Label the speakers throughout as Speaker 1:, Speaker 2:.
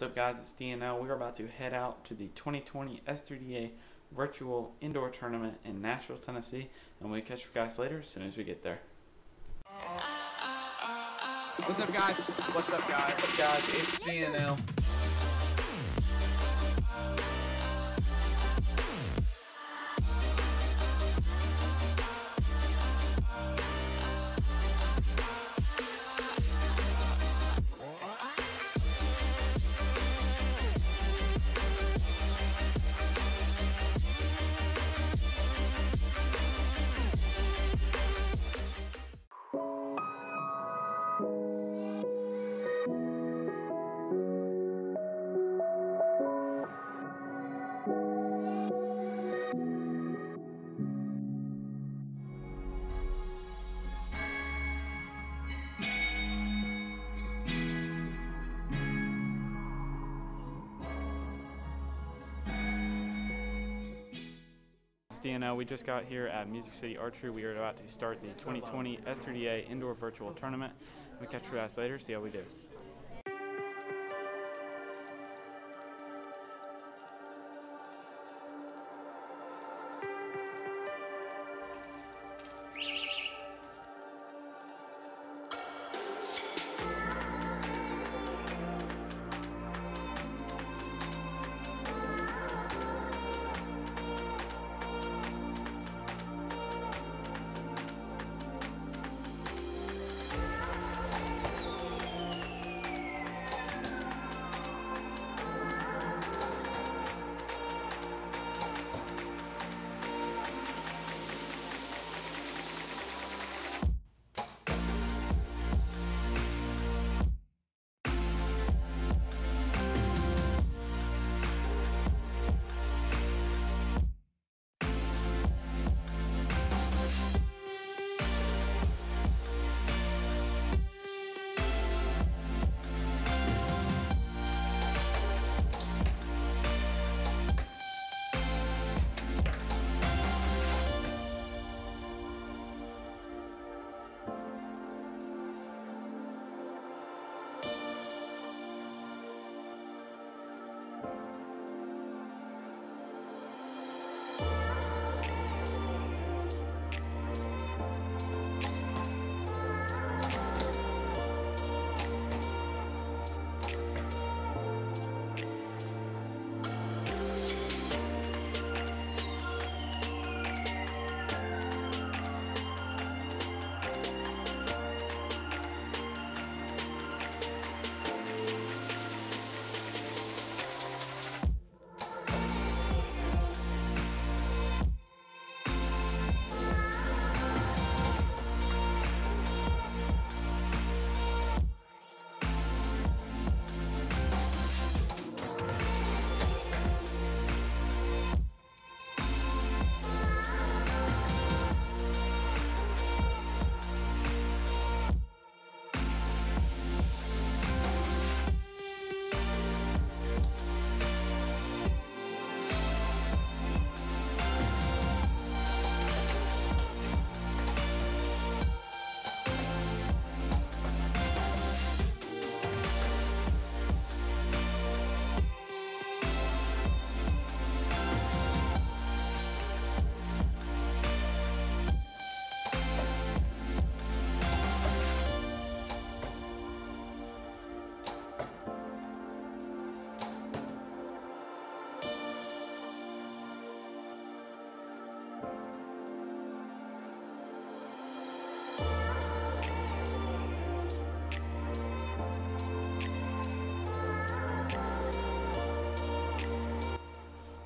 Speaker 1: What's up guys, it's DNL. We're about to head out to the 2020 S3DA Virtual Indoor Tournament in Nashville, Tennessee, and we'll catch you guys later as soon as we get there.
Speaker 2: What's up guys? What's up guys? What's up guys? It's DNL.
Speaker 1: DNL. We just got here at Music City Archery. We are about to start the 2020 S3DA Indoor Virtual Tournament. We'll catch you guys later, see how we do.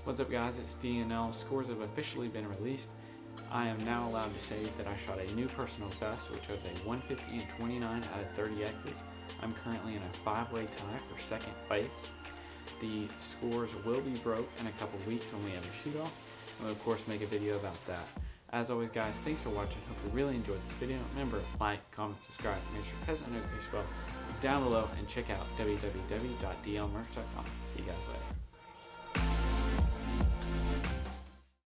Speaker 1: What's up guys, it's DNL. Scores have officially been released. I am now allowed to say that I shot a new personal best, which was a 150 and 29 out of 30 X's. I'm currently in a five-way tie for second place. The scores will be broke in a couple weeks when we have a shoot-off. And we'll of course make a video about that. As always guys, thanks for watching. Hope you really enjoyed this video. Remember, like, comment, subscribe, make sure to press that notification bell down below and check out www.dlmerch.com. See you guys later.